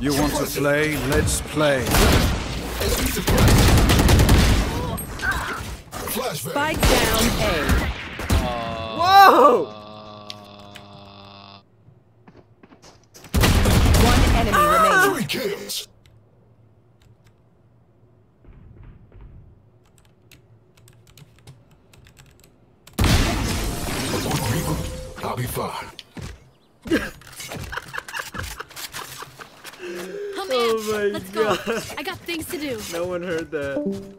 You want to play? Let's play. Spike down A. Whoa! One enemy ah! remaining. Three kills. I'll be fine. Oh man, Oh my let's go. I got things to do. No one heard that.